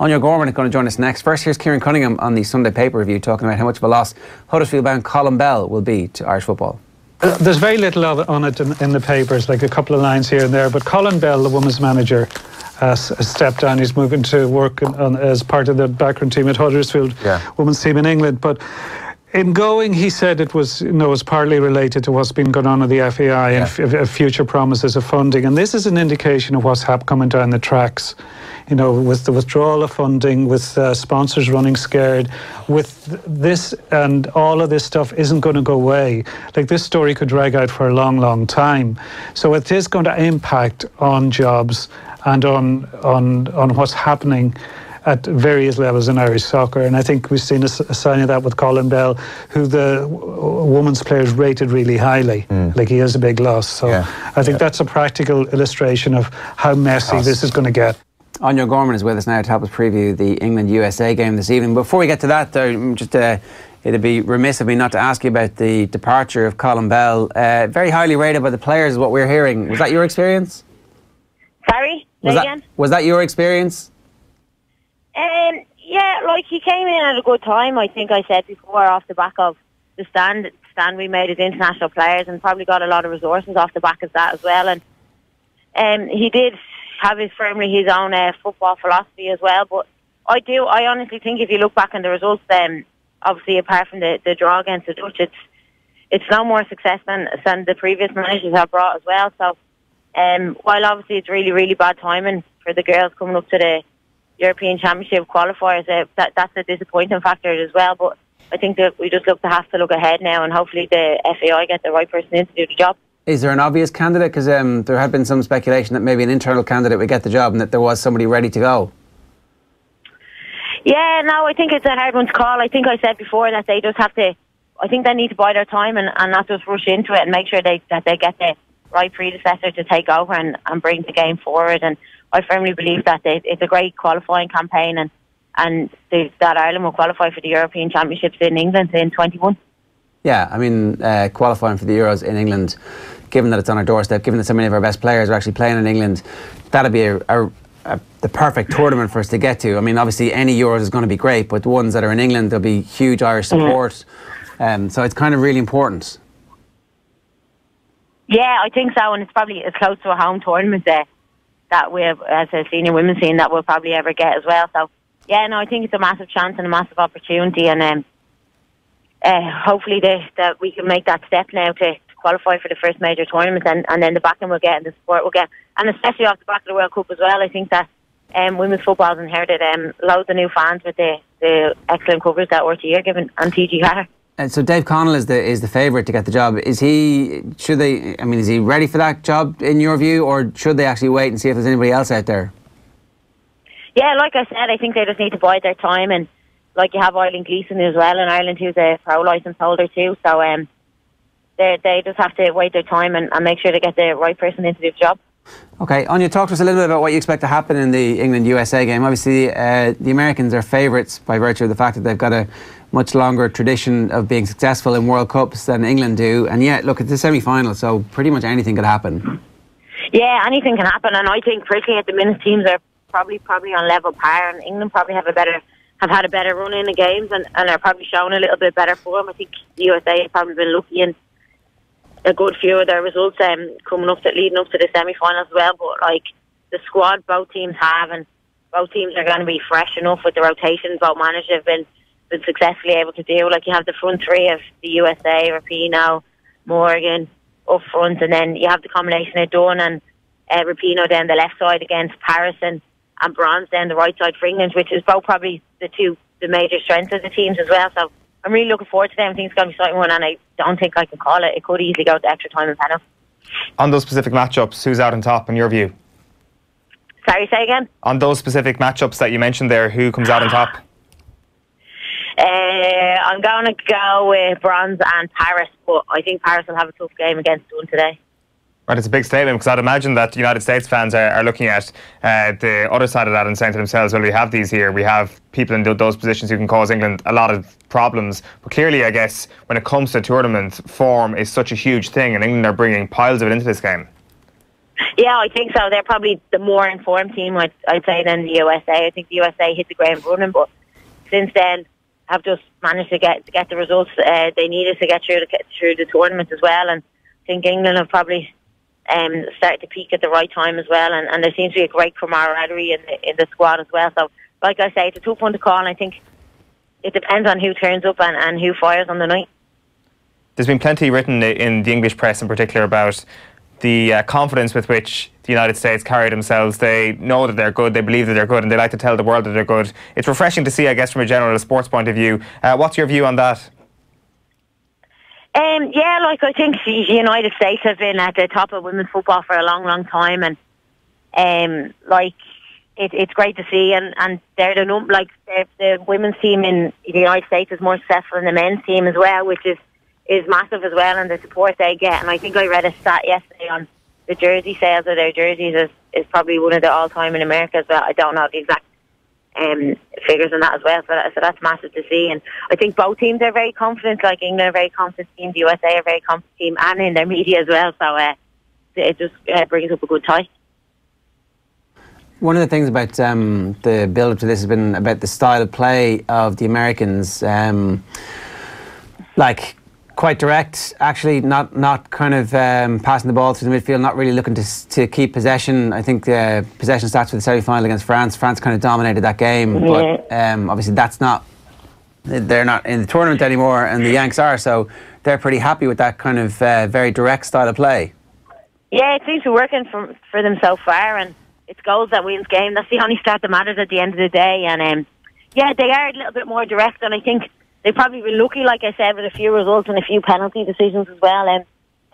Áine O'Gorman is going to join us next. First, here's Kieran Cunningham on the Sunday paper review talking about how much of a loss Huddersfield bound Colin Bell will be to Irish football. Uh, there's very little of it on it in, in, the papers, like a couple of lines here and there. But Colin Bell, the women's manager, has stepped down. He's moving to work on, as part of the background team at Huddersfield, yeah. women's team in England. But in going, he said it was, you know, was partly related to what's been going on with the FAI yeah. and f- future promises of funding. And this is an indication of what's happening coming down the tracks. You know, with the withdrawal of funding, with uh, sponsors running scared, with this and all of this stuff isn't going to go away. Like this story could drag out for a long, long time. So it is going to impact on jobs and on on on what's happening at various levels in Irish soccer. And I think we've seen a, a sign of that with Colin Bell, who the women's players rated really highly. Mm. Like he is a big loss. So yeah. I think yeah. that's a practical illustration of how messy Loss. this is going to get. Áine O'Gorman is with us now to help us preview the England USA game this evening. Before we get to that, though, just uh, it'd be remiss of me not to ask you about the departure of Colin Bell. Uh, very highly rated by the players, is what we're hearing. Was that your experience? Sorry, was that, was that your experience? Um, yeah, like he came in at a good time. I think I said before, off the back of the stand stand we made as international players, and probably got a lot of resources off the back of that as well. And um, he did have his firmly his own uh, football philosophy as well. But I do, I honestly think if you look back on the results, then obviously apart from the, the draw against the Dutch, it's it's no more success than than the previous managers have brought as well. So um, while obviously it's really really bad timing for the girls coming up to the European Championship qualifiers, uh, that, that's a disappointing factor as well. But I think that we just look to have to look ahead now, and hopefully the FAI get the right person in to do the job. Is there an obvious candidate? Because um, there had been some speculation that maybe an internal candidate would get the job, and that there was somebody ready to go. Yeah, no, I think it's a hard one to call. I think I said before that they just have to. I think they need to buy their time and, and not just rush into it and make sure they that they get the right predecessor to take over and, and bring the game forward. And I firmly believe that it's a great qualifying campaign and and that Ireland will qualify for the European Championships in England in 21. Yeah, I mean, uh, qualifying for the Euros in England, given that it's on our doorstep, given that so many of our best players are actually playing in England, that'd be a, a, a, the perfect tournament for us to get to. I mean, obviously, any Euros is going to be great, but the ones that are in England, there'll be huge Irish mm-hmm. support. Mm-hmm. Um, so it's kind of really important. Yeah, I think so, and it's probably as close to a home tournament there that we have as a senior women's team that we'll probably ever get as well. So yeah, no, I think it's a massive chance and a massive opportunity, and um, uh, hopefully the, that we can make that step now to, to qualify for the first major tournament, and, and then the backing we'll get and the support we'll get, and especially off the back of the World Cup as well. I think that um, women's football has inherited um, loads of new fans with the, the excellent covers that RTE are given and TG4. So Dave Connell is the is the favourite to get the job. Is he? Should they? I mean, is he ready for that job in your view, or should they actually wait and see if there's anybody else out there? Yeah, like I said, I think they just need to bide their time, and like you have Eileen Gleeson as well in Ireland, who's a pro licence holder too. So um, they they just have to wait their time and, and make sure they get the right person into the job. Okay, Áine, talk to us a little bit about what you expect to happen in the England USA game. Obviously, uh, the Americans are favourites by virtue of the fact that they've got a much longer tradition of being successful in World Cups than England do. And yet, look, it's a semi final, so pretty much anything could happen. Yeah, anything can happen. And I think, personally, at the minute, teams are probably probably on level par, and England probably have a better have had a better run in the games and, and are probably showing a little bit better form. I think the USA have probably been lucky in a good few of their results um, coming up to leading up to the semi finals as well. But like the squad both teams have and both teams are going to be fresh enough with the rotations both managers have been been successfully able to do. Like you have the front three of the USA, Rapinoe, Morgan up front, and then you have the combination of Dunn and uh, Rapinoe down the left side against Parris and, and Bronze down the right side for England, which is both probably the two the major strengths of the teams as well. So I'm really looking forward to them. I think it's going to be exciting one, and I don't think I can call it. It could easily go to extra time and penalty. On those specific matchups, who's out on top in your view? Sorry, say again. On those specific matchups that you mentioned there, who comes out on top? Uh, I'm going to go with Bronze and Parris, but I think Parris will have a tough game against Dunn today. Right, it's a big statement because I'd imagine that United States fans are, are looking at uh, the other side of that and saying to themselves, well, we have these here, we have people in those positions who can cause England a lot of problems. But clearly, I guess, when it comes to tournament, form is such a huge thing, and England are bringing piles of it into this game. Yeah, I think so. They're probably the more informed team, I'd, I'd say, than the USA. I think the USA hit the ground running, but since then have just managed to get to get the results uh, they needed to get through the through the tournament as well. And I think England have probably um, started to peak at the right time as well. And, and there seems to be a great camaraderie in the, in the squad as well. So, like I say, it's a tough one to call. And I think it depends on who turns up and, and who fires on the night. There's been plenty written in the English press in particular about the uh, confidence with which the United States carry themselves. They know that they're good, they believe that they're good, and they like to tell the world that they're good. It's refreshing to see, I guess, from a general sports point of view. Uh, what's your view on that? Um, yeah, like I think the United States have been at the top of women's football for a long, long time, and um, like it, it's great to see. And, and they're the like the women's team in the United States is more successful than the men's team as well, which is is massive as well, and the support they get. And I think I read a stat yesterday on the jersey sales of their jerseys is, is probably one of the all time in America as well. I don't know the exact um, figures on that as well. So, that, so that's massive to see. And I think both teams are very confident. Like England are very confident team, the USA are very confident team, and in their media as well. So uh, it just uh, brings up a good tie. One of the things about um, the build up to this has been about the style of play of the Americans. Um, like quite direct, actually, not not kind of um, passing the ball through the midfield, not really looking to to keep possession. I think the possession stats for the semi final against France, France kind of dominated that game, yeah. but um, obviously that's not. They're not in the tournament anymore, and the Yanks are, so they're pretty happy with that kind of uh, very direct style of play. Yeah, it seems to be working for for them so far, and it's goals that wins game. That's the only stat that matters at the end of the day, and um, yeah, they are a little bit more direct, and I think they've probably been lucky, like I said, with a few results and a few penalty decisions as well, um,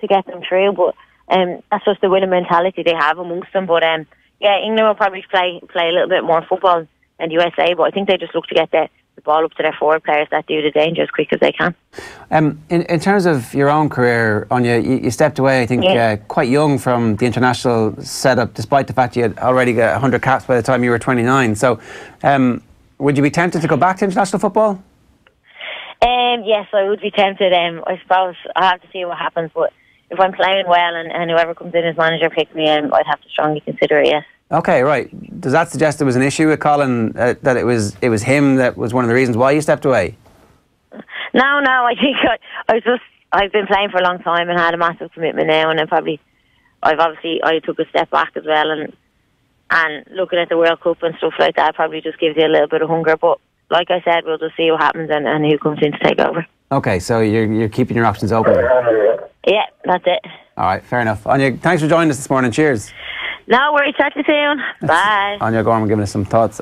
to get them through. But um, that's just the winning mentality they have amongst them. But um, yeah, England will probably play play a little bit more football than the USA, but I think they just look to get the, the ball up to their forward players that do the danger as quick as they can. Um, in, in terms of your own career, Áine, you, you stepped away, I think, yeah. uh, quite young from the international setup, despite the fact you had already got 100 caps by the time you were 29. So, um, would you be tempted to go back to international football? Yes, I would be tempted. Um, I suppose I have to see what happens, but if I'm playing well and, and whoever comes in as manager picks me, um, I'd have to strongly consider it. Yes. Okay, right. Does that suggest there was an issue with Colin? Uh, that it was it was him that was one of the reasons why you stepped away? No, no. I think I, I just I've been playing for a long time and had a massive commitment now, and I probably I've obviously I took a step back as well, and and looking at the World Cup and stuff like that probably just gives you a little bit of hunger, but like I said, we'll just see what happens and, and who comes in to take over. Okay, so you're, you're keeping your options open? Yeah, that's it. All right, fair enough. Áine, thanks for joining us this morning. Cheers. No worries. Chat to you soon. Bye. Áine O'Gorman giving us some thoughts.